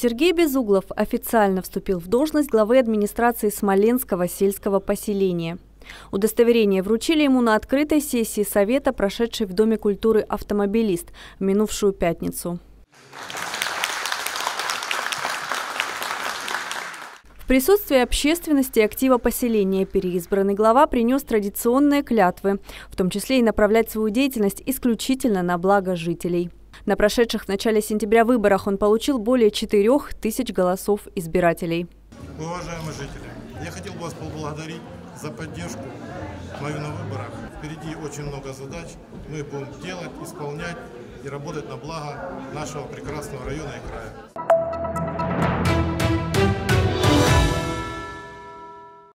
Сергей Безуглов официально вступил в должность главы администрации Смоленского сельского поселения. Удостоверение вручили ему на открытой сессии Совета, прошедшей в Доме культуры «Автомобилист» в минувшую пятницу. В присутствии общественности актива поселения переизбранный глава принес традиционные клятвы, в том числе и направлять свою деятельность исключительно на благо жителей. На прошедших в начале сентября выборах он получил более 4 тысяч голосов избирателей. Уважаемые жители, я хотел бы вас поблагодарить за поддержку мою на выборах. Впереди очень много задач. Мы будем делать, исполнять и работать на благо нашего прекрасного района и края.